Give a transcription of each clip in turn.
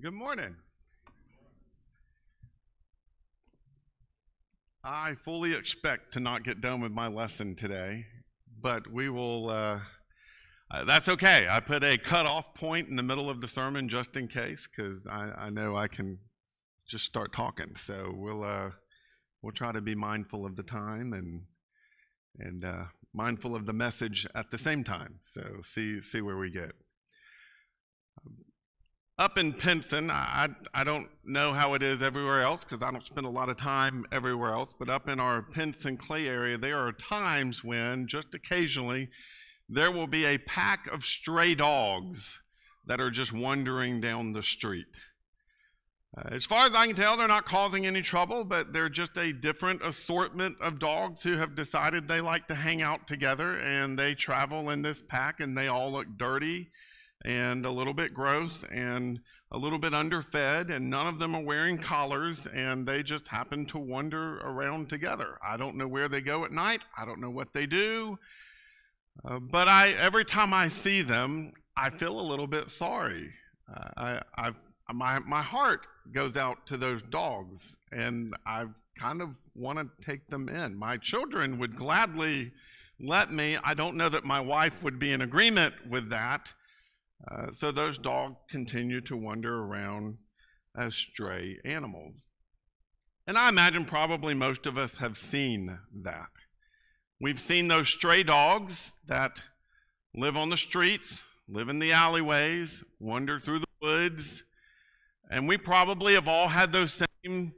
Good morning. I fully expect to not get done with my lesson today, but we will. Uh, uh, that's okay. I put a cutoff point in the middle of the sermon just in case, because I, I, know I can just start talking. So we'll uh, we'll try to be mindful of the time and and uh, mindful of the message at the same time. So see see where we get up in Pinson, I, I don't know how it is everywhere else because I don't spend a lot of time everywhere else, but up in our Pinson Clay area, there are times when, just occasionally, there will be a pack of stray dogs that are just wandering down the street. Uh, as far as I can tell, they're not causing any trouble, but they're just a different assortment of dogs who have decided they like to hang out together and they travel in this pack and they all look dirty and a little bit gross and a little bit underfed, and none of them are wearing collars, and they just happen to wander around together. I don't know where they go at night. I don't know what they do. Uh, but I, every time I see them, I feel a little bit sorry. Uh, I, I've, my, my heart goes out to those dogs, and I kind of want to take them in. My children would gladly let me. I don't know that my wife would be in agreement with that. Uh, so those dogs continue to wander around as stray animals. And I imagine probably most of us have seen that. We've seen those stray dogs that live on the streets, live in the alleyways, wander through the woods, and we probably have all had those same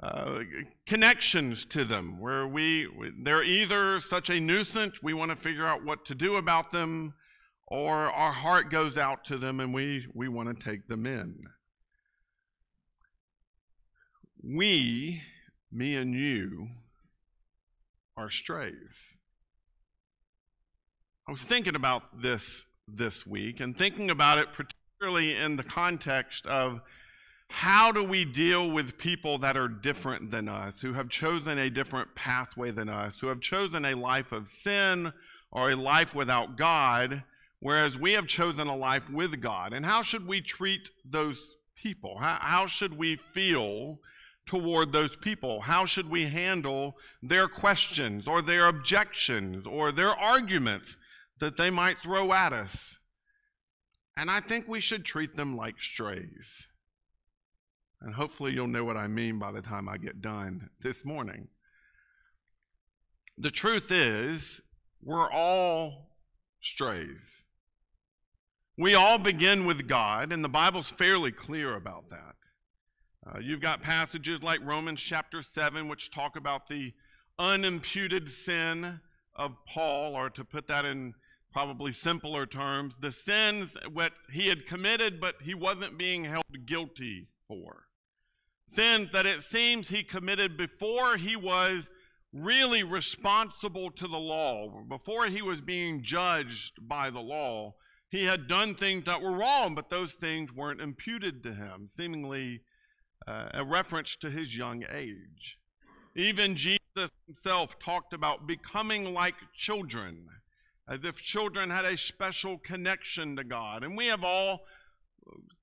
uh, connections to them where we they're either such a nuisance we want to figure out what to do about them or our heart goes out to them and we, we want to take them in. We, me and you, are strays. I was thinking about this this week and thinking about it particularly in the context of how do we deal with people that are different than us, who have chosen a different pathway than us, who have chosen a life of sin or a life without God? Whereas we have chosen a life with God. And how should we treat those people? How, how, should we feel toward those people? How should we handle their questions or their objections or their arguments that they might throw at us? And I think we should treat them like strays. And hopefully, you'll know what I mean by the time I get done this morning. The truth is, we're all strays. We all begin with God, and the Bible's fairly clear about that. Uh, you've got passages like Romans chapter 7, which talk about the unimputed sin of Paul, or to put that in probably simpler terms, the sins what he had committed, but he wasn't being held guilty for. Sins that it seems he committed before he was really responsible to the law, before he was being judged by the law. He had done things that were wrong, but those things weren't imputed to him, seemingly uh, a reference to his young age. Even Jesus himself talked about becoming like children, as if children had a special connection to God. And we have all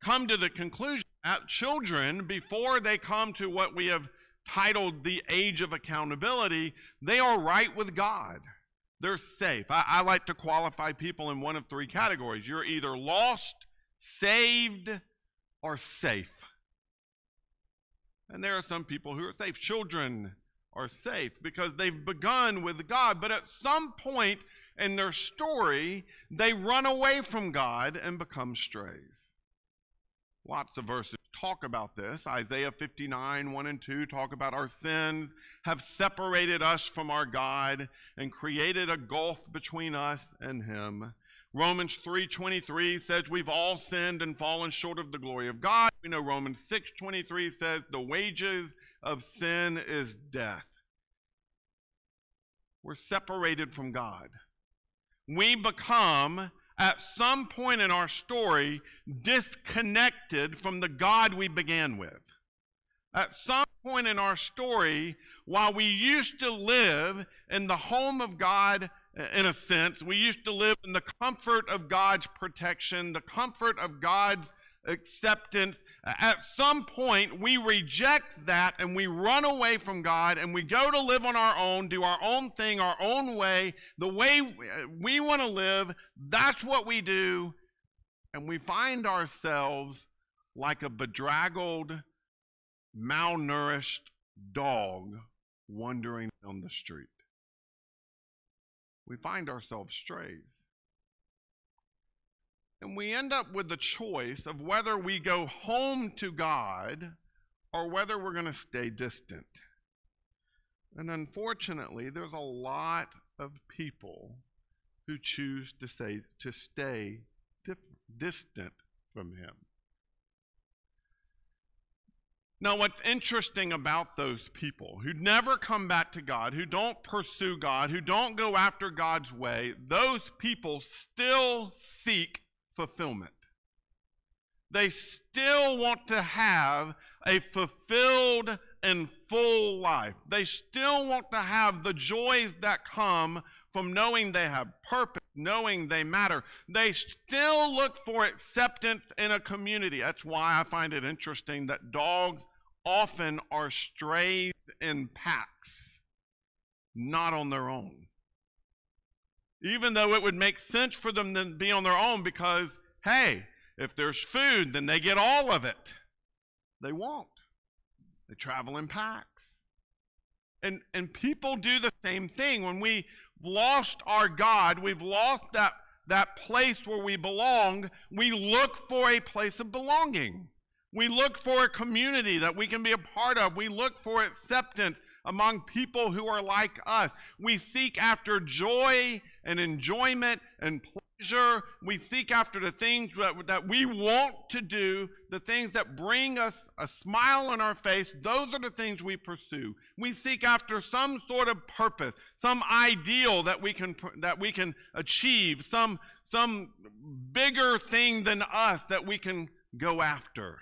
come to the conclusion that children, before they come to what we have titled the age of accountability, they are right with God. They're safe. I, I like to qualify people in one of three categories. You're either lost, saved, or safe. And there are some people who are safe. Children are safe because they've begun with God, but at some point in their story, they run away from God and become strays. Lots of verses talk about this. Isaiah 59, 1 and 2 talk about our sins have separated us from our God and created a gulf between us and him. Romans 3:23 says we've all sinned and fallen short of the glory of God. We know Romans 6:23 says the wages of sin is death. We're separated from God. We become at some point in our story disconnected from the God we began with. At some point in our story, while we used to live in the home of God, in a sense, we used to live in the comfort of God's protection, the comfort of God's acceptance. At some point, we reject that and we run away from God and we go to live on our own, do our own thing, our own way, the way uh, we want to live. That's what we do. And we find ourselves like a bedraggled, malnourished dog wandering on the street. We find ourselves strays. And we end up with the choice of whether we go home to God or whether we're going to stay distant. And unfortunately, there's a lot of people who choose to say to stay distant from him. Now, what's interesting about those people who never come back to God, who don't pursue God, who don't go after God's way, those people still seek fulfillment. They still want to have a fulfilled and full life. They still want to have the joys that come from knowing they have purpose, knowing they matter. They still look for acceptance in a community. That's why I find it interesting that dogs often are strays in packs, not on their own even though it would make sense for them to be on their own because, hey, if there's food, then they get all of it. They won't. They travel in packs. And, and people do the same thing. When we've lost our God, we've lost that, that place where we belong, we look for a place of belonging. We look for a community that we can be a part of. We look for acceptance among people who are like us. We seek after joy and enjoyment and pleasure. We seek after the things that, that we want to do, the things that bring us a smile on our face. Those are the things we pursue. We seek after some sort of purpose, some ideal that we can, that we can achieve, some, some bigger thing than us that we can go after.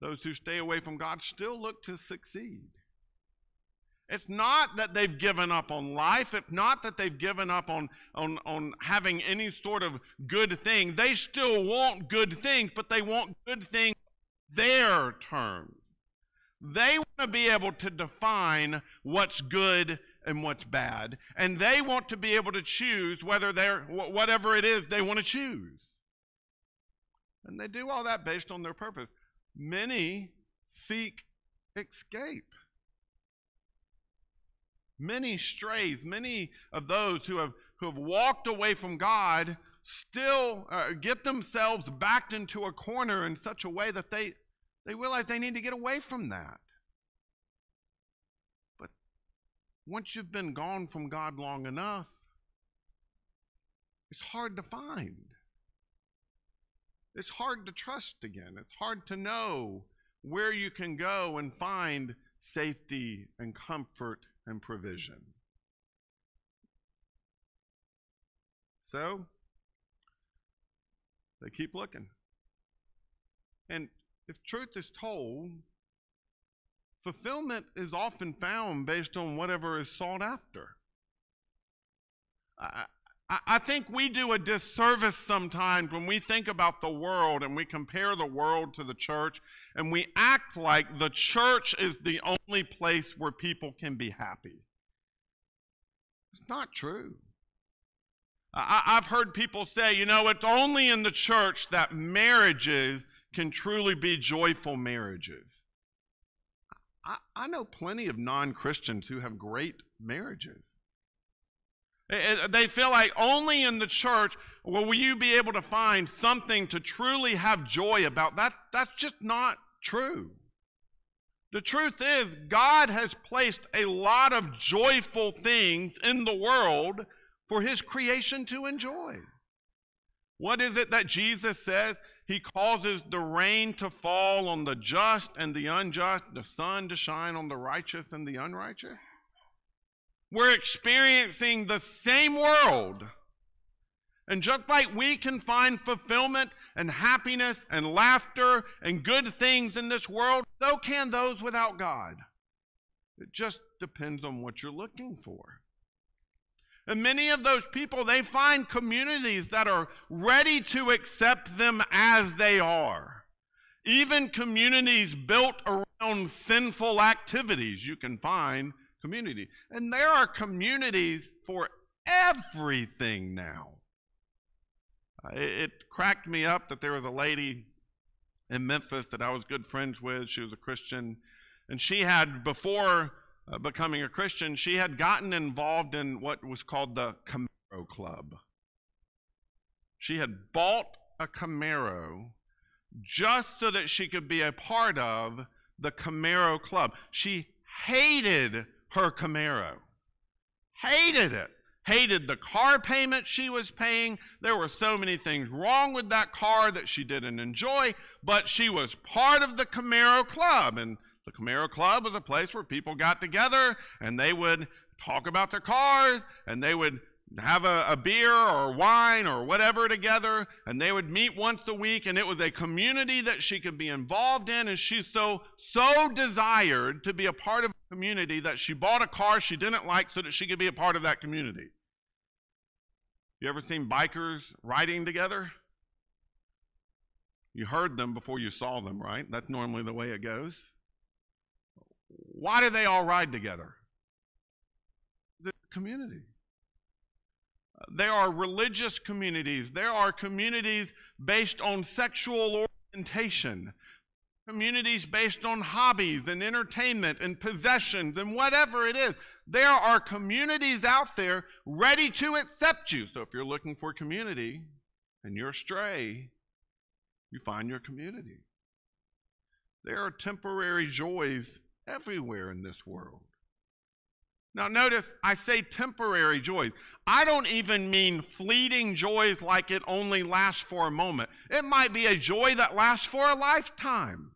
Those who stay away from God still look to succeed. It's not that they've given up on life. It's not that they've given up on, on, on having any sort of good thing. They still want good things, but they want good things their terms. They want to be able to define what's good and what's bad, and they want to be able to choose whether they're whatever it is they want to choose. And they do all that based on their purpose. Many seek escape. Many strays, many of those who have, who have walked away from God still uh, get themselves backed into a corner in such a way that they, they realize they need to get away from that. But once you've been gone from God long enough, it's hard to find. It's hard to trust again. It's hard to know where you can go and find safety and comfort and provision. So, they keep looking. And if truth is told, fulfillment is often found based on whatever is sought after. I, I, think we do a disservice sometimes when we think about the world and we compare the world to the church and we act like the church is the only place where people can be happy. It's not true. I, have heard people say, you know, it's only in the church that marriages can truly be joyful marriages. I, I know plenty of non Christians who have great marriages. They feel like only in the church will you be able to find something to truly have joy about. That, that's just not true. The truth is, God has placed a lot of joyful things in the world for His creation to enjoy. What is it that Jesus says? He causes the rain to fall on the just and the unjust, the sun to shine on the righteous and the unrighteous. We're experiencing the same world. And just like we can find fulfillment and happiness and laughter and good things in this world, so can those without God. It just depends on what you're looking for. And many of those people, they find communities that are ready to accept them as they are. Even communities built around sinful activities, you can find community. And there are communities for everything now. It, it cracked me up that there was a lady in Memphis that I was good friends with. She was a Christian. And she had, before uh, becoming a Christian, she had gotten involved in what was called the Camaro Club. She had bought a Camaro just so that she could be a part of the Camaro Club. She hated her Camaro, hated it. Hated the car payment she was paying. There were so many things wrong with that car that she didn't enjoy, but she was part of the Camaro Club. And the Camaro Club was a place where people got together and they would talk about their cars and they would have a, a, beer or wine or whatever together and they would meet once a week and it was a community that she could be involved in and she so so desired to be a part of a community that she bought a car she didn't like so that she could be a part of that community you ever seen bikers riding together you heard them before you saw them right that's normally the way it goes why do they all ride together? The community. There are religious communities. There are communities based on sexual orientation, communities based on hobbies and entertainment and possessions and whatever it is. There are communities out there ready to accept you. So if you're looking for community and you're astray, you find your community. There are temporary joys everywhere in this world. Now, notice I say temporary joys. I don't even mean fleeting joys like it only lasts for a moment. It might be a joy that lasts for a lifetime.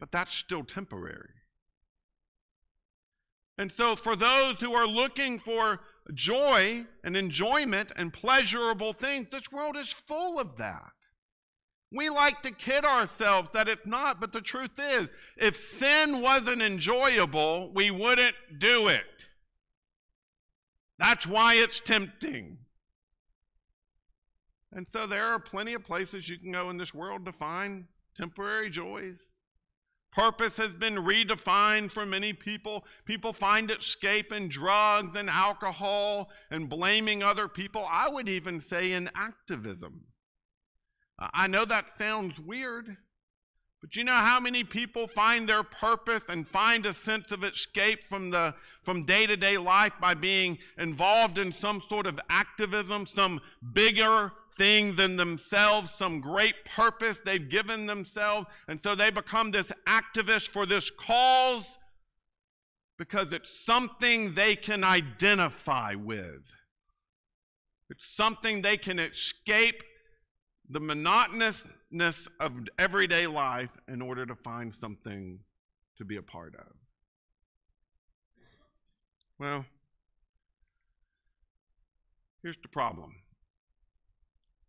But that's still temporary. And so, for those who are looking for joy and enjoyment and pleasurable things, this world is full of that. We like to kid ourselves that it's not, but the truth is, if sin wasn't enjoyable, we wouldn't do it. That's why it's tempting. And so there are plenty of places you can go in this world to find temporary joys. Purpose has been redefined for many people. People find escape in drugs and alcohol and blaming other people. I would even say in activism. I know that sounds weird, but you know how many people find their purpose and find a sense of escape from the from day-to-day life by being involved in some sort of activism, some bigger thing than themselves, some great purpose they've given themselves, and so they become this activist for this cause because it's something they can identify with. It's something they can escape the monotonousness of everyday life in order to find something to be a part of. Well, here's the problem.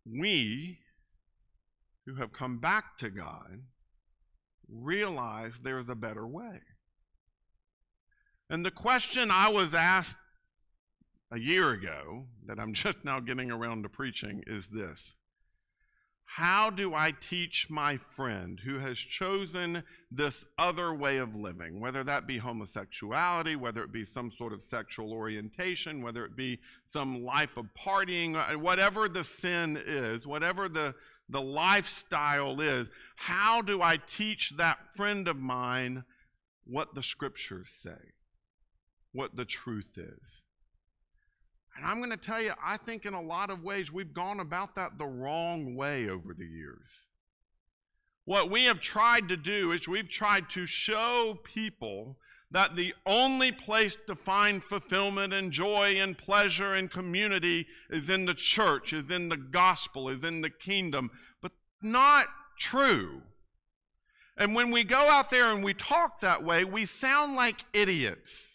We who have come back to God realize there's a better way. And the question I was asked a year ago that I'm just now getting around to preaching is this how do I teach my friend who has chosen this other way of living, whether that be homosexuality, whether it be some sort of sexual orientation, whether it be some life of partying, uh, whatever the sin is, whatever the, the lifestyle is, how do I teach that friend of mine what the scriptures say, what the truth is? And I'm going to tell you, I think in a lot of ways we've gone about that the wrong way over the years. What we have tried to do is we've tried to show people that the only place to find fulfillment and joy and pleasure and community is in the church, is in the gospel, is in the kingdom. But not true. And when we go out there and we talk that way, we sound like idiots.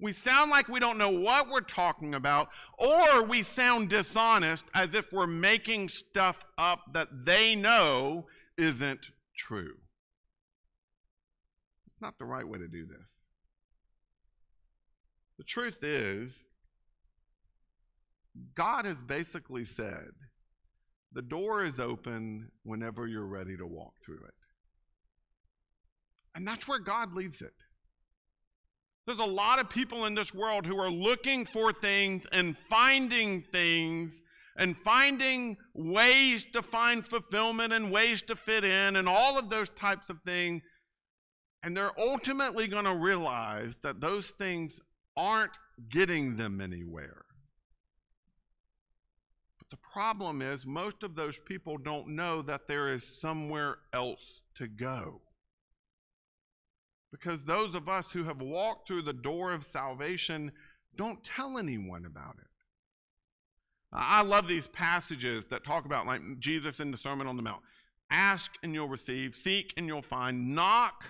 We sound like we don't know what we're talking about, or we sound dishonest as if we're making stuff up that they know isn't true. It's not the right way to do this. The truth is, God has basically said, the door is open whenever you're ready to walk through it. And that's where God leaves it. There's a lot of people in this world who are looking for things and finding things and finding ways to find fulfillment and ways to fit in and all of those types of things. And they're ultimately going to realize that those things aren't getting them anywhere. But the problem is, most of those people don't know that there is somewhere else to go. Because those of us who have walked through the door of salvation don't tell anyone about it. I love these passages that talk about, like Jesus in the Sermon on the Mount ask and you'll receive, seek and you'll find, knock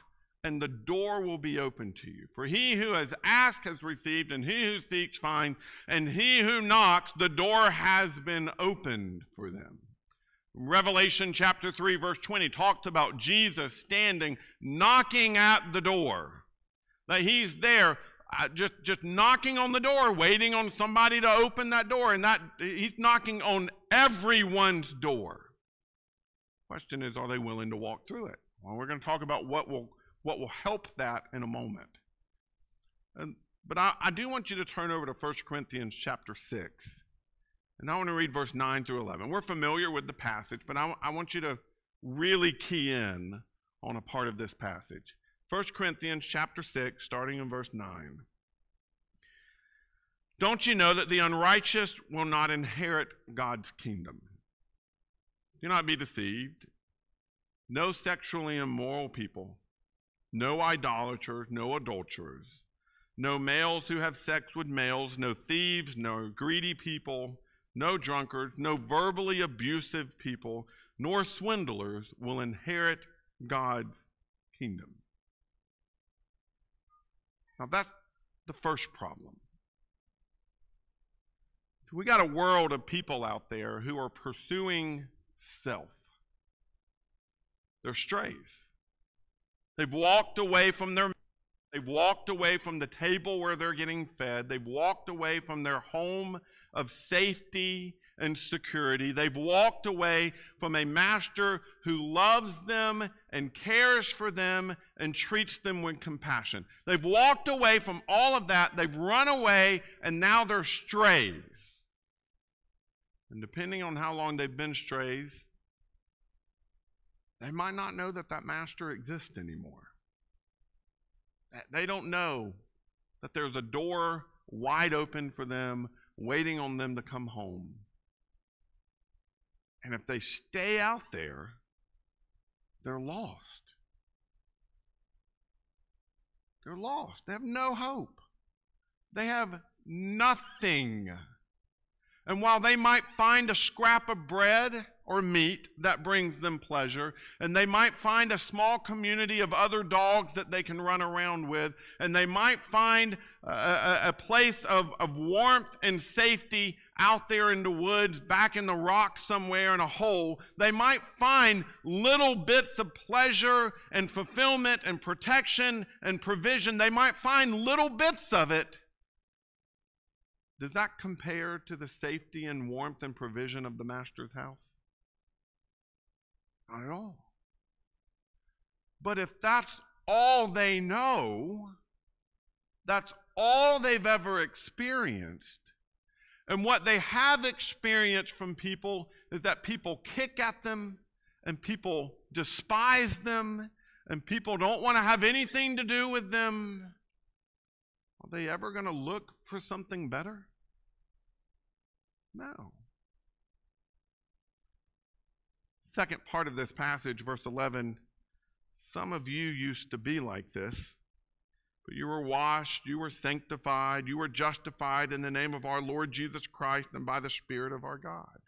and the door will be open to you. For he who has asked has received, and he who seeks finds, and he who knocks, the door has been opened for them. Revelation chapter 3, verse 20 talks about Jesus standing, knocking at the door. That he's there uh, just just knocking on the door, waiting on somebody to open that door, and that he's knocking on everyone's door. Question is, are they willing to walk through it? Well, we're going to talk about what will what will help that in a moment. And, but I, I do want you to turn over to 1 Corinthians chapter 6. And I want to read verse 9 through 11. We're familiar with the passage, but I, I want you to really key in on a part of this passage. 1 Corinthians chapter 6, starting in verse 9. Don't you know that the unrighteous will not inherit God's kingdom? Do not be deceived. No sexually immoral people, no idolaters, no adulterers, no males who have sex with males, no thieves, no greedy people, no drunkards, no verbally abusive people, nor swindlers will inherit God's kingdom. Now, that's the first problem. So we got a world of people out there who are pursuing self. They're strays. They've walked away from their They've walked away from the table where they're getting fed. They've walked away from their home of safety and security. They've walked away from a master who loves them and cares for them and treats them with compassion. They've walked away from all of that. They've run away and now they're strays. And depending on how long they've been strays, they might not know that that master exists anymore. They don't know that there's a door wide open for them, waiting on them to come home. And if they stay out there, they're lost. They're lost. They have no hope. They have nothing. And while they might find a scrap of bread or meat that brings them pleasure, and they might find a small community of other dogs that they can run around with, and they might find a, a, place of, of warmth and safety out there in the woods, back in the rock somewhere in a hole, they might find little bits of pleasure and fulfillment and protection and provision. They might find little bits of it. Does that compare to the safety and warmth and provision of the Master's house? Not at all. But if that's all they know, that's all they've ever experienced, and what they have experienced from people is that people kick at them and people despise them and people don't want to have anything to do with them. Are they ever going to look for something better? No. Second part of this passage, verse 11 Some of you used to be like this but you were washed, you were sanctified, you were justified in the name of our Lord Jesus Christ and by the Spirit of our God.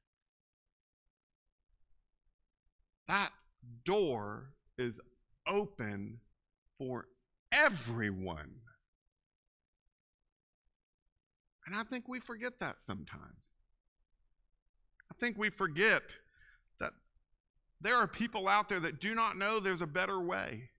That door is open for everyone. And I think we forget that sometimes. I think we forget there are people out there that do not know there's a better way.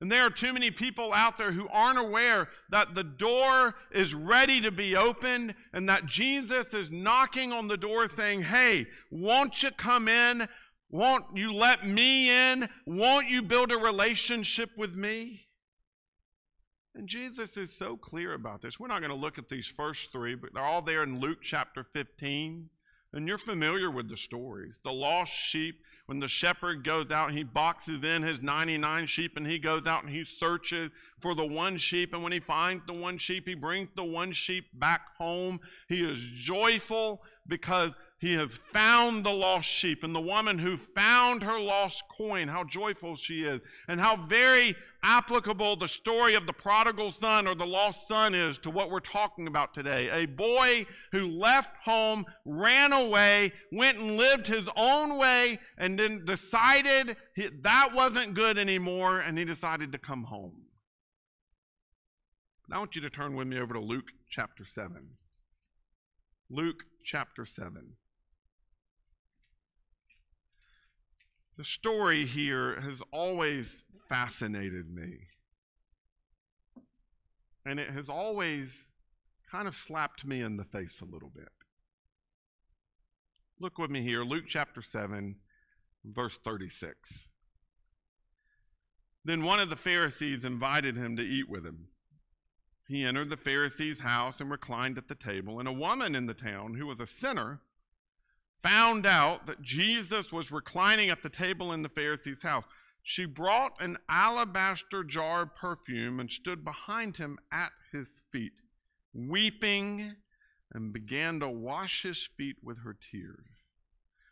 And there are too many people out there who aren't aware that the door is ready to be opened and that Jesus is knocking on the door saying, Hey, won't you come in? Won't you let me in? Won't you build a relationship with me? And Jesus is so clear about this. We're not going to look at these first three, but they're all there in Luke chapter 15. And you're familiar with the stories. The lost sheep when the shepherd goes out, he boxes in his 99 sheep and he goes out and he searches for the one sheep. And when he finds the one sheep, he brings the one sheep back home. He is joyful because he has found the lost sheep. And the woman who found her lost coin, how joyful she is, and how very applicable the story of the prodigal son or the lost son is to what we're talking about today. A boy who left home, ran away, went and lived his own way, and then decided that wasn't good anymore, and he decided to come home. I want you to turn with me over to Luke chapter 7. Luke chapter 7. The story here has always fascinated me. And it has always kind of slapped me in the face a little bit. Look with me here, Luke chapter 7, verse 36. Then one of the Pharisees invited him to eat with him. He entered the Pharisee's house and reclined at the table, and a woman in the town who was a sinner found out that Jesus was reclining at the table in the Pharisee's house. She brought an alabaster jar of perfume and stood behind him at his feet, weeping, and began to wash his feet with her tears.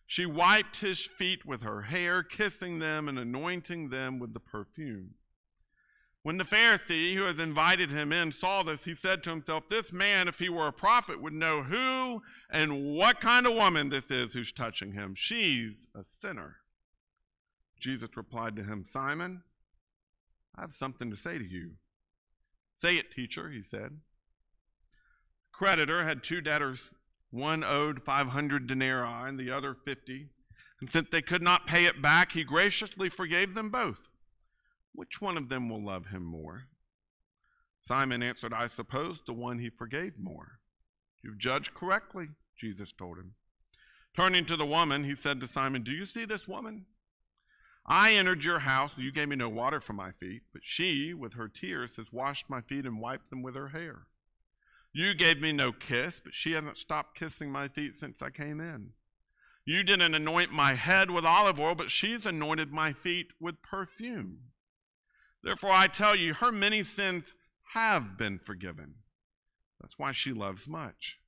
She wiped his feet with her hair, kissing them and anointing them with the perfume. When the Pharisee who has invited him in saw this, he said to himself, This man, if he were a prophet, would know who and what kind of woman this is who's touching him. She's a sinner. Jesus replied to him, Simon, I have something to say to you. Say it, teacher, he said. The creditor had two debtors. One owed 500 denarii and the other 50. And since they could not pay it back, he graciously forgave them both. Which one of them will love him more? Simon answered, I suppose the one he forgave more. You've judged correctly, Jesus told him. Turning to the woman, he said to Simon, Do you see this woman? I entered your house, and you gave me no water for my feet, but she, with her tears, has washed my feet and wiped them with her hair. You gave me no kiss, but she hasn't stopped kissing my feet since I came in. You didn't anoint my head with olive oil, but she's anointed my feet with perfume. Therefore, I tell you, her many sins have been forgiven. That's why she loves much.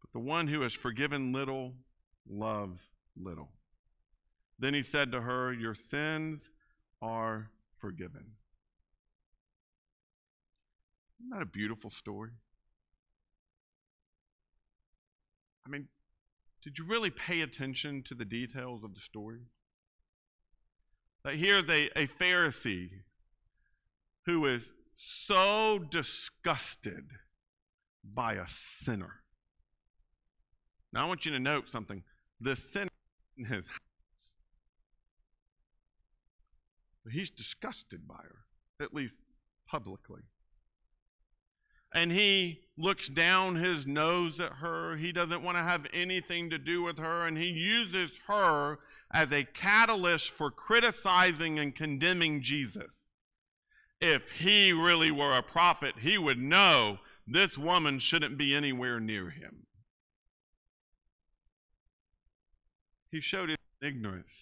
But the one who has forgiven little loves little. Then he said to her, Your sins are forgiven. Isn't that a beautiful story? I mean, did you really pay attention to the details of the story? That here's a, a Pharisee who is so disgusted by a sinner. Now, I want you to note something. The sinner in his house, he's disgusted by her, at least publicly. And he looks down his nose at her. He doesn't want to have anything to do with her. And he uses her as a catalyst for criticizing and condemning Jesus if he really were a prophet, he would know this woman shouldn't be anywhere near him. He showed his ignorance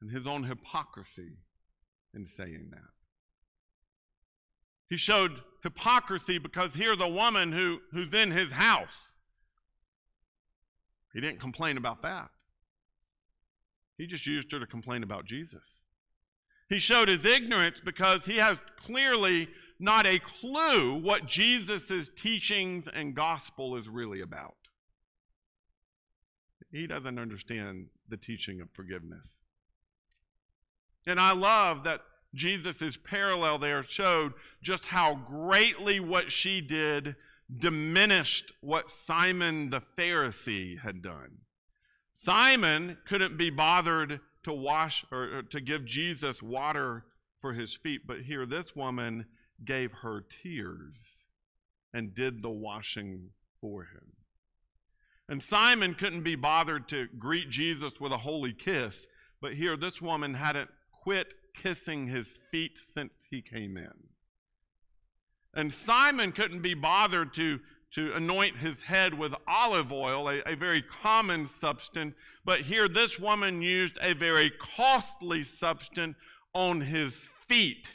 and his own hypocrisy in saying that. He showed hypocrisy because here's a woman who, who's in his house. He didn't complain about that. He just used her to complain about Jesus. He showed his ignorance because he has clearly not a clue what Jesus' teachings and gospel is really about. He doesn't understand the teaching of forgiveness. And I love that Jesus' parallel there showed just how greatly what she did diminished what Simon the Pharisee had done. Simon couldn't be bothered to wash or to give Jesus water for his feet. But here, this woman gave her tears and did the washing for him. And Simon couldn't be bothered to greet Jesus with a holy kiss, but here, this woman hadn't quit kissing his feet since he came in. And Simon couldn't be bothered to, to anoint his head with olive oil, a, a very common substance, but here this woman used a very costly substance on his feet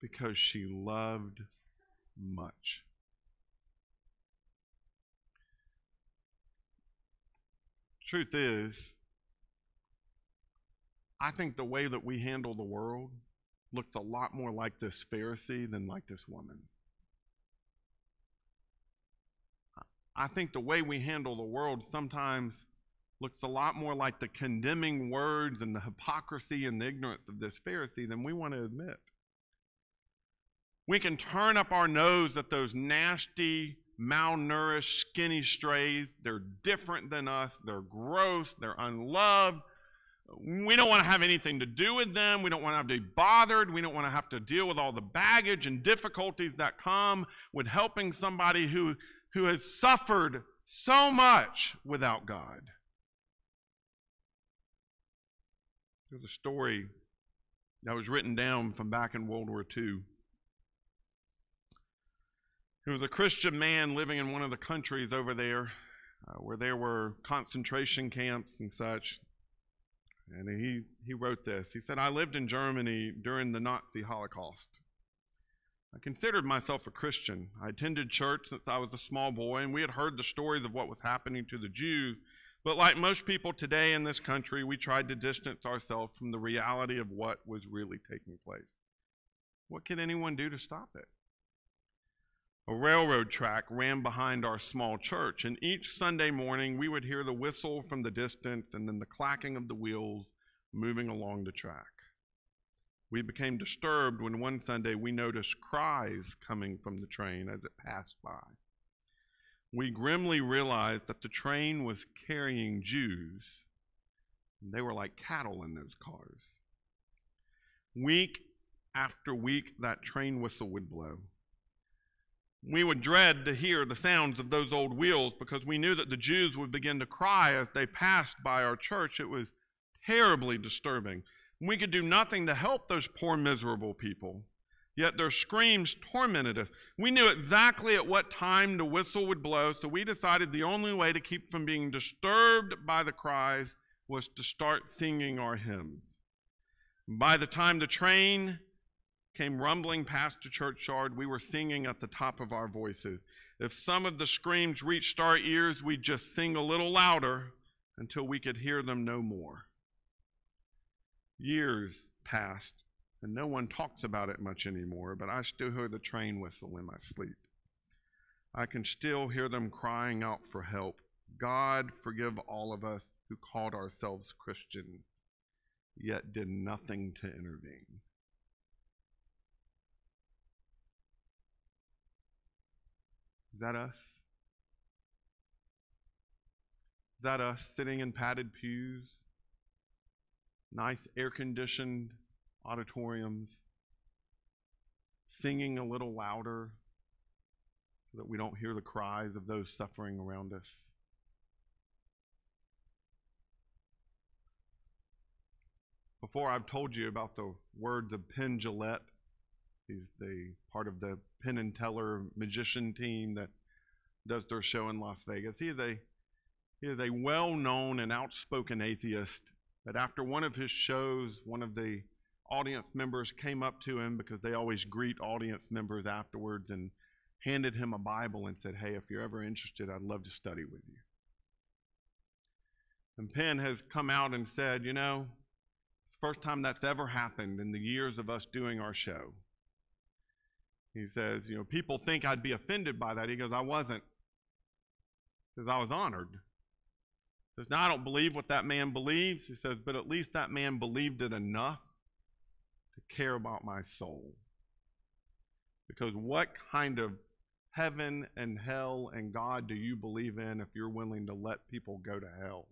because she loved much. Truth is, I think the way that we handle the world looks a lot more like this Pharisee than like this woman. I think the way we handle the world sometimes looks a lot more like the condemning words and the hypocrisy and the ignorance of this Pharisee than we want to admit. We can turn up our nose at those nasty, malnourished, skinny strays. They're different than us, they're gross, they're unloved, we don't want to have anything to do with them. We don't want to have to be bothered. We don't want to have to deal with all the baggage and difficulties that come with helping somebody who, who has suffered so much without God. There's a story that was written down from back in World War II. There was a Christian man living in one of the countries over there uh, where there were concentration camps and such. And he, he wrote this. He said, I lived in Germany during the Nazi Holocaust. I considered myself a Christian. I attended church since I was a small boy, and we had heard the stories of what was happening to the Jews. But like most people today in this country, we tried to distance ourselves from the reality of what was really taking place. What could anyone do to stop it? A railroad track ran behind our small church, and each Sunday morning we would hear the whistle from the distance and then the clacking of the wheels moving along the track. We became disturbed when one Sunday we noticed cries coming from the train as it passed by. We grimly realized that the train was carrying Jews. They were like cattle in those cars. Week after week, that train whistle would blow. We would dread to hear the sounds of those old wheels because we knew that the Jews would begin to cry as they passed by our church. It was terribly disturbing. We could do nothing to help those poor, miserable people. Yet their screams tormented us. We knew exactly at what time the whistle would blow, so we decided the only way to keep from being disturbed by the cries was to start singing our hymns. By the time the train came rumbling past the churchyard, we were singing at the top of our voices. If some of the screams reached our ears, we'd just sing a little louder until we could hear them no more. Years passed, and no one talks about it much anymore, but I still hear the train whistle in my sleep. I can still hear them crying out for help. God forgive all of us who called ourselves Christians, yet did nothing to intervene. Is that us? Is that us sitting in padded pews, nice air conditioned auditoriums, singing a little louder so that we don't hear the cries of those suffering around us? Before I've told you about the words of Penn Jillette, He's the part of the Penn and Teller magician team that does their show in Las Vegas. He is a he is a well-known and outspoken atheist. But after one of his shows, one of the audience members came up to him because they always greet audience members afterwards and handed him a Bible and said, Hey, if you're ever interested, I'd love to study with you. And Penn has come out and said, You know, it's the first time that's ever happened in the years of us doing our show. He says, you know, people think I'd be offended by that. He goes, I wasn't. Because I was honored. He says, now I don't believe what that man believes. He says, but at least that man believed it enough to care about my soul. Because what kind of heaven and hell and God do you believe in if you're willing to let people go to hell?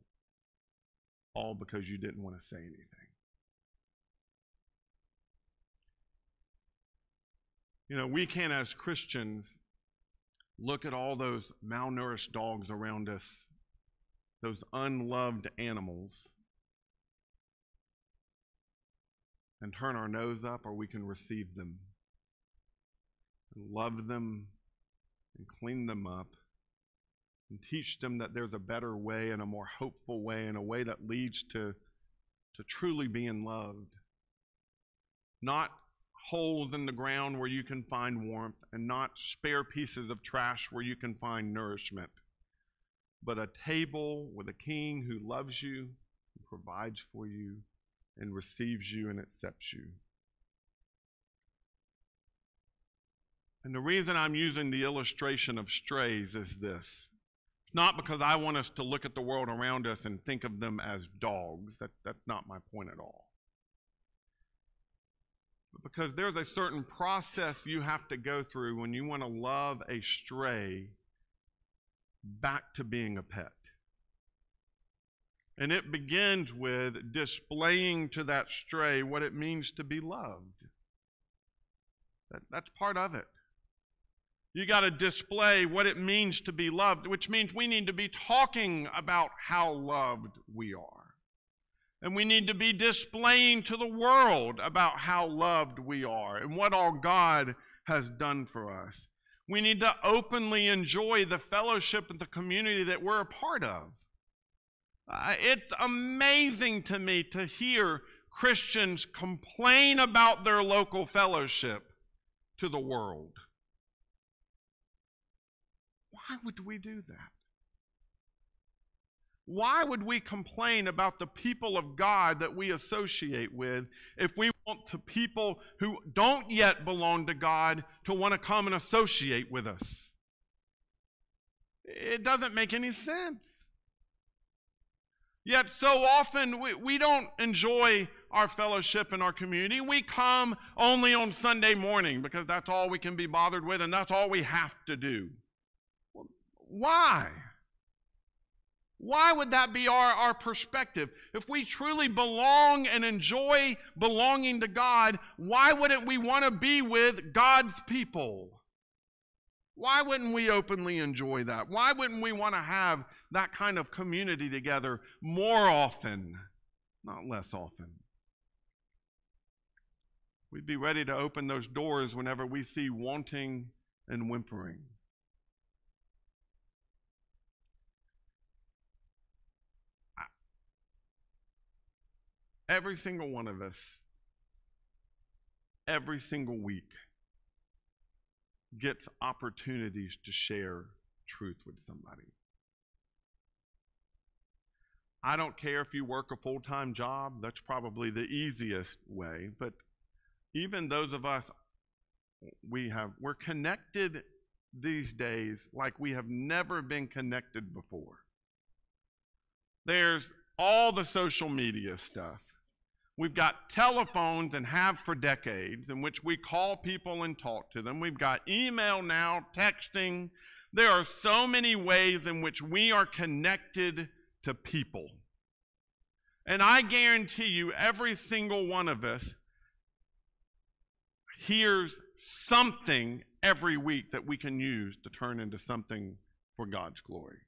all because you didn't want to say anything. You know, we can, as Christians, look at all those malnourished dogs around us, those unloved animals, and turn our nose up, or we can receive them and love them and clean them up and teach them that there's a better way and a more hopeful way and a way that leads to, to truly being loved. Not holes in the ground where you can find warmth, and not spare pieces of trash where you can find nourishment, but a table with a king who loves you, provides for you, and receives you and accepts you. And the reason I'm using the illustration of strays is this. It's not because I want us to look at the world around us and think of them as dogs. That, that's not my point at all. But because there's a certain process you have to go through when you want to love a stray back to being a pet. And it begins with displaying to that stray what it means to be loved. That, that's part of it. You got to display what it means to be loved, which means we need to be talking about how loved we are. And we need to be displaying to the world about how loved we are and what all God has done for us. We need to openly enjoy the fellowship and the community that we're a part of. Uh, it's amazing to me to hear Christians complain about their local fellowship to the world. Why would we do that? Why would we complain about the people of God that we associate with if we want the people who don't yet belong to God to want to come and associate with us? It doesn't make any sense. Yet, so often we, we don't enjoy our fellowship and our community. We come only on Sunday morning because that's all we can be bothered with and that's all we have to do. Why? Why would that be our, our perspective? If we truly belong and enjoy belonging to God, why wouldn't we want to be with God's people? Why wouldn't we openly enjoy that? Why wouldn't we want to have that kind of community together more often, not less often? We'd be ready to open those doors whenever we see wanting and whimpering. Every single one of us, every single week, gets opportunities to share truth with somebody. I don't care if you work a full time job, that's probably the easiest way, but even those of us we have we're connected these days like we have never been connected before. There's all the social media stuff. We've got telephones and have for decades in which we call people and talk to them. We've got email now, texting. There are so many ways in which we are connected to people. And I guarantee you, every single one of us hears something every week that we can use to turn into something for God's glory.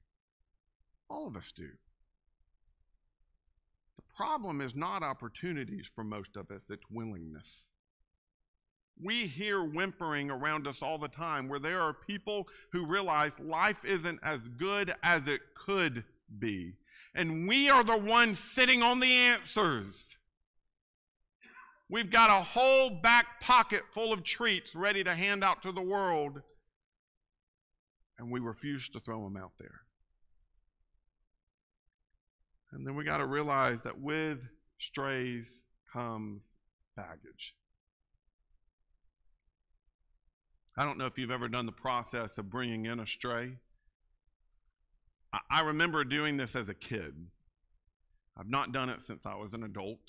All of us do problem is not opportunities for most of us, it's willingness. We hear whimpering around us all the time where there are people who realize life isn't as good as it could be. And we are the ones sitting on the answers. We've got a whole back pocket full of treats ready to hand out to the world, and we refuse to throw them out there. And then we got to realize that with strays comes baggage. I don't know if you've ever done the process of bringing in a stray. I, remember doing this as a kid. I've not done it since I was an adult.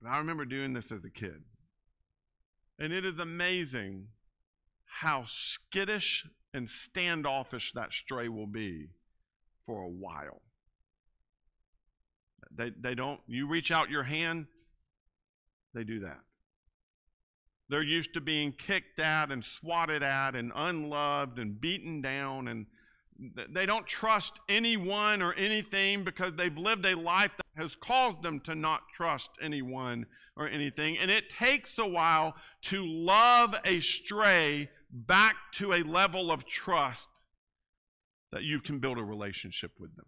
But I remember doing this as a kid. And it is amazing how skittish and standoffish that stray will be for a while. They, they don't, you reach out your hand, they do that. They're used to being kicked at and swatted at and unloved and beaten down and they don't trust anyone or anything because they've lived a life that has caused them to not trust anyone or anything. And it takes a while to love a stray back to a level of trust that you can build a relationship with them.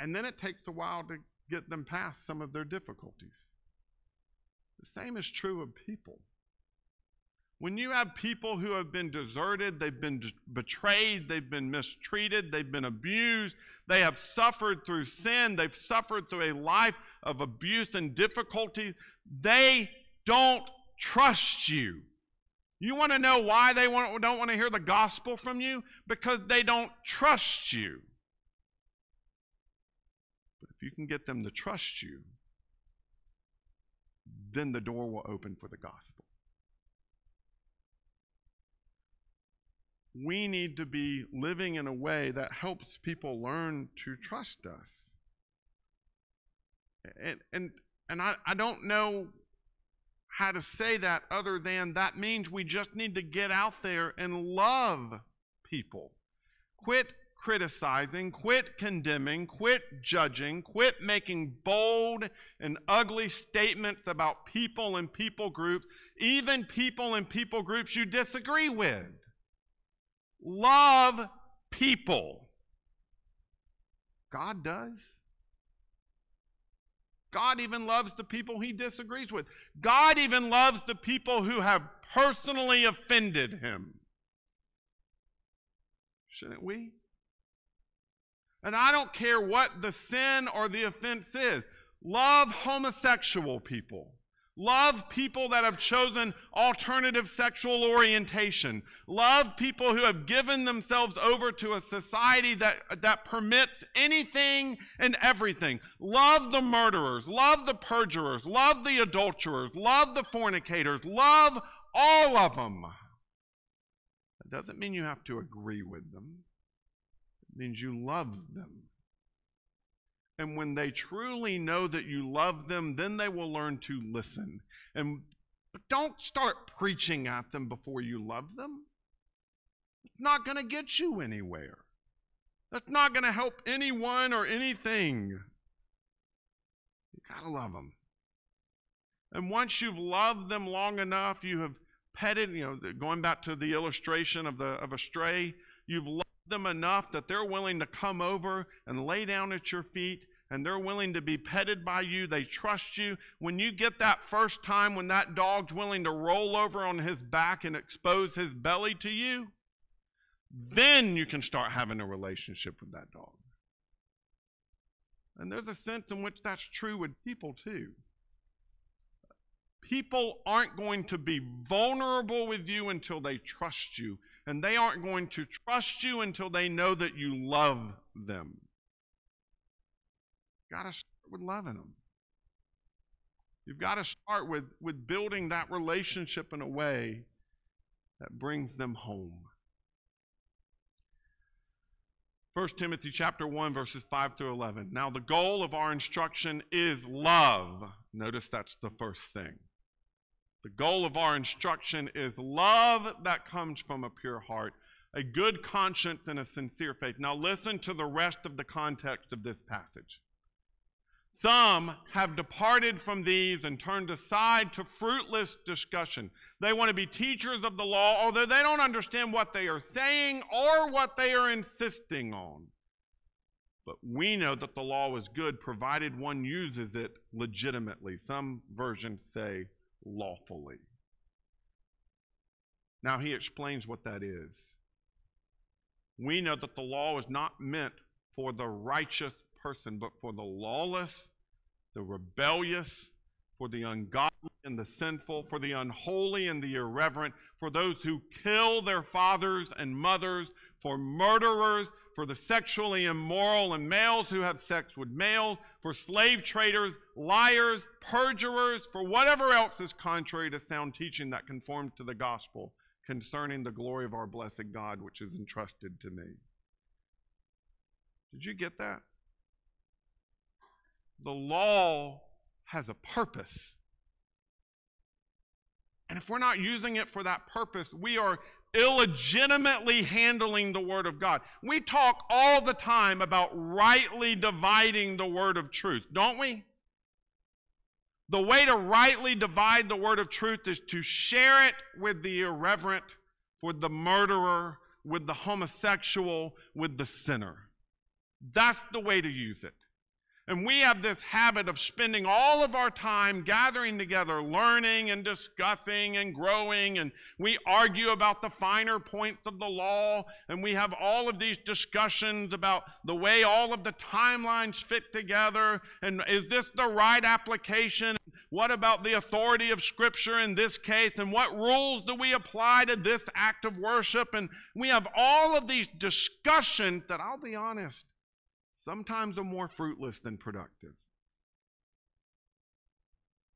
And then it takes a while to get them past some of their difficulties. The same is true of people. When you have people who have been deserted, they've been betrayed, they've been mistreated, they've been abused, they have suffered through sin, they've suffered through a life of abuse and difficulty, they don't trust you. You want to know why they don't want to hear the gospel from you? Because they don't trust you. If you can get them to trust you, then the door will open for the gospel. we need to be living in a way that helps people learn to trust us. And, and, and I, I don't know how to say that other than that means we just need to get out there and love people. Quit criticizing, quit condemning, quit judging, quit making bold and ugly statements about people and people groups, even people and people groups you disagree with love people. God does. God even loves the people he disagrees with. God even loves the people who have personally offended him. Shouldn't we? And I don't care what the sin or the offense is. Love homosexual people. Love people that have chosen alternative sexual orientation. Love people who have given themselves over to a society that, that permits anything and everything. Love the murderers. Love the perjurers. Love the adulterers. Love the fornicators. Love all of them. That doesn't mean you have to agree with them, means you love them. And when they truly know that you love them, then they will learn to listen. And don't start preaching at them before you love them. It's not going to get you anywhere. That's not going to help anyone or anything. You got to love them. And once you've loved them long enough, you have petted, you know, going back to the illustration of the of a stray, you've loved them enough that they're willing to come over and lay down at your feet and they're willing to be petted by you. They trust you. When you get that first time when that dog's willing to roll over on his back and expose his belly to you, then you can start having a relationship with that dog. And there's a sense in which that's true with people too. People aren't going to be vulnerable with you until they trust you, and they aren't going to trust you until they know that you love them. Got to start with loving them. You've got to start with, with building that relationship in a way that brings them home. 1 Timothy chapter 1 verses 5 through 11. Now the goal of our instruction is love. Notice that's the first thing. The goal of our instruction is love that comes from a pure heart, a good conscience and a sincere faith. Now listen to the rest of the context of this passage. Some have departed from these and turned aside to fruitless discussion. They want to be teachers of the law, although they don't understand what they are saying or what they are insisting on. But we know that the law is good provided one uses it legitimately. Some versions say lawfully. Now he explains what that is. We know that the law is not meant for the righteous person, but for the lawless, the rebellious, for the ungodly and the sinful, for the unholy and the irreverent, for those who kill their fathers and mothers, for murderers, for the sexually immoral and males who have sex with males, for slave traders, liars, perjurers, for whatever else is contrary to sound teaching that conforms to the gospel concerning the glory of our blessed God, which is entrusted to me. Did you get that? The law has a purpose. And if we're not using it for that purpose, we are illegitimately handling the Word of God. We talk all the time about rightly dividing the Word of truth, don't we? The way to rightly divide the Word of truth is to share it with the irreverent, with the murderer, with the homosexual, with the sinner. That's the way to use it. And we have this habit of spending all of our time gathering together, learning and discussing and growing. And we argue about the finer points of the law. And we have all of these discussions about the way all of the timelines fit together. And is this the right application? What about the authority of Scripture in this case? And what rules do we apply to this act of worship? And we have all of these discussions that I'll be honest sometimes are more fruitless than productive.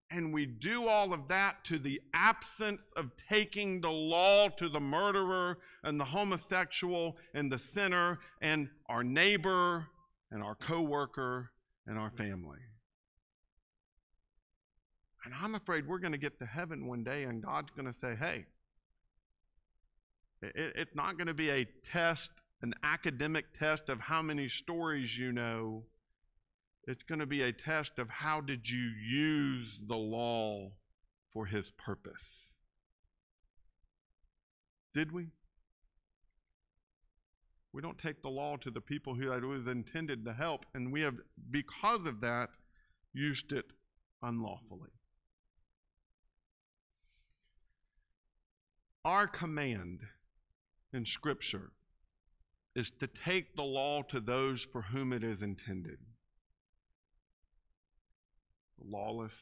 And we do all of that to the absence of taking the law to the murderer and the homosexual and the sinner and our neighbor and our coworker and our family. And I'm afraid we're going to get to heaven one day and God's going to say, hey, it's not going to be a test an academic test of how many stories you know. It's going to be a test of how did you use the law for his purpose. Did we? We don't take the law to the people who it was intended to help, and we have, because of that, used it unlawfully. Our command in Scripture is to take the law to those for whom it is intended the lawless,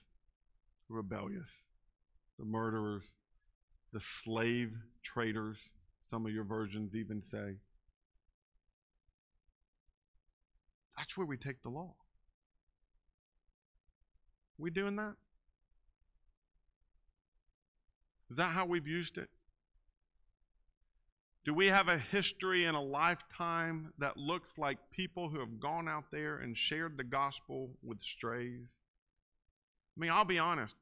the rebellious, the murderers, the slave traders, some of your versions even say. That's where we take the law. We doing that? Is that how we've used it? Do we have a history and a lifetime that looks like people who have gone out there and shared the gospel with strays? I mean, I'll be honest.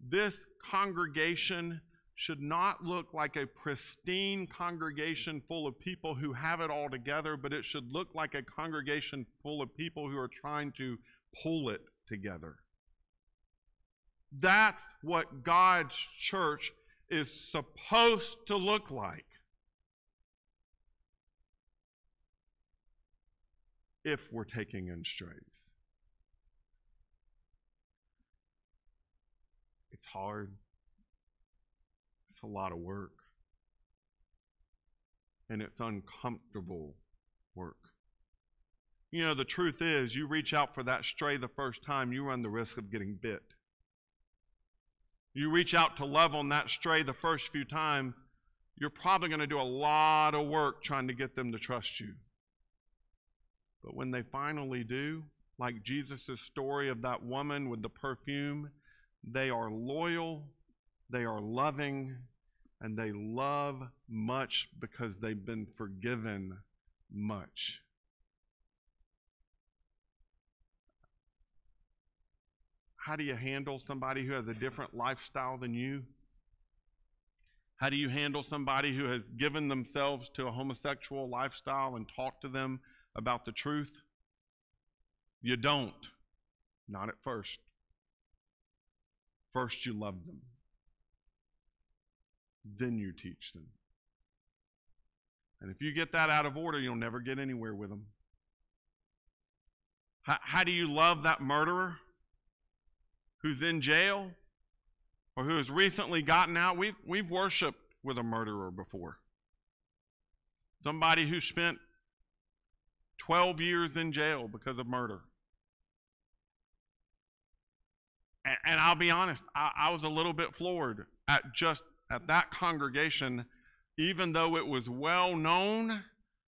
This congregation should not look like a pristine congregation full of people who have it all together, but it should look like a congregation full of people who are trying to pull it together. That's what God's church is supposed to look like. If we're taking in strays. It's hard. It's a lot of work. And it's uncomfortable work. You know, the truth is, you reach out for that stray the first time, you run the risk of getting bit. You reach out to love on that stray the first few times, you're probably going to do a lot of work trying to get them to trust you. But when they finally do, like Jesus' story of that woman with the perfume, they are loyal, they are loving, and they love much because they've been forgiven much. How do you handle somebody who has a different lifestyle than you? How do you handle somebody who has given themselves to a homosexual lifestyle and talk to them about the truth? You don't. Not at first. First, you love them. Then you teach them. And if you get that out of order, you'll never get anywhere with them. How, how do you love that murderer who's in jail or who has recently gotten out? We've, we've worshiped with a murderer before. Somebody who spent 12 years in jail because of murder. And, and I'll be honest, I, I was a little bit floored at just at that congregation, even though it was well known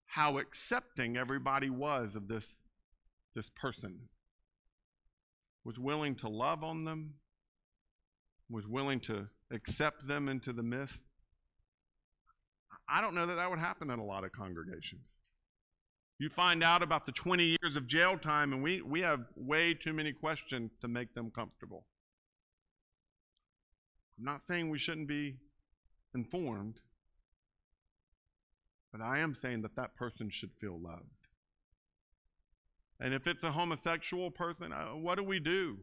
how accepting everybody was of this, this person. Was willing to love on them, was willing to accept them into the midst. I don't know that that would happen in a lot of congregations. You find out about the 20 years of jail time, and we, we have way too many questions to make them comfortable. I'm not saying we shouldn't be informed, but I am saying that that person should feel loved. And if it's a homosexual person, uh, what do we do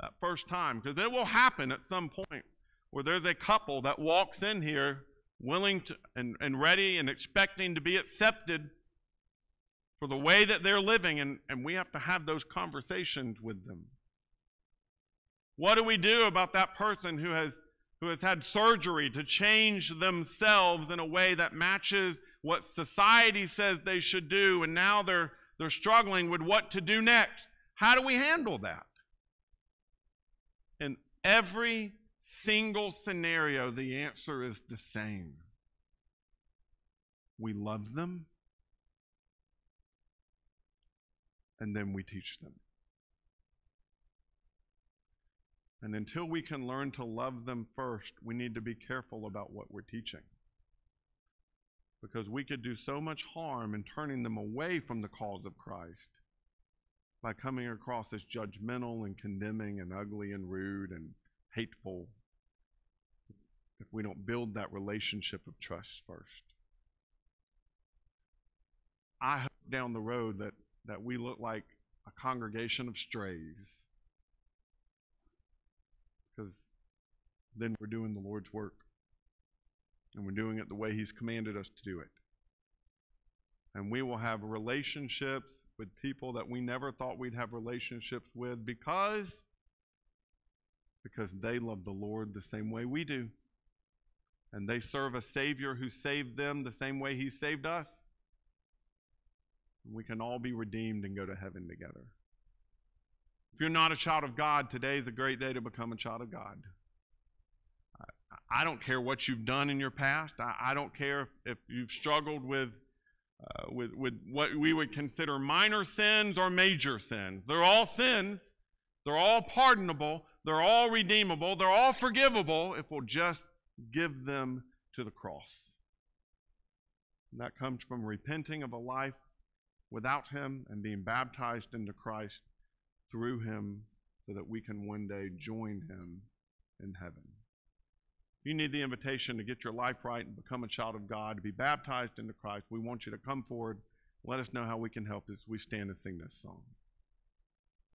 that first time? Because it will happen at some point where there's a couple that walks in here willing to, and, and ready and expecting to be accepted for the way that they're living, and, and we have to have those conversations with them. What do we do about that person who has, who has had surgery to change themselves in a way that matches what society says they should do, and now they're, they're struggling with what to do next? How do we handle that? In every single scenario, the answer is the same. We love them and then we teach them. And until we can learn to love them first, we need to be careful about what we're teaching. Because we could do so much harm in turning them away from the cause of Christ by coming across as judgmental and condemning and ugly and rude and hateful if we don't build that relationship of trust first. I hope down the road that that we look like a congregation of strays. Because then we're doing the Lord's work. And we're doing it the way He's commanded us to do it. And we will have relationships with people that we never thought we'd have relationships with because because they love the Lord the same way we do. And they serve a Savior who saved them the same way He saved us. We can all be redeemed and go to heaven together. If you're not a child of God, today is a great day to become a child of God. I don't care what you've done in your past. I, don't care if, if you've struggled with, uh, with, with what we would consider minor sins or major sins. They're all sins. They're all pardonable. They're all redeemable. They're all forgivable if we'll just give them to the cross. And that comes from repenting of a life without him and being baptized into Christ through him so that we can one day join him in heaven. If You need the invitation to get your life right and become a child of God, to be baptized into Christ. We want you to come forward. Let us know how we can help as we stand and sing this song.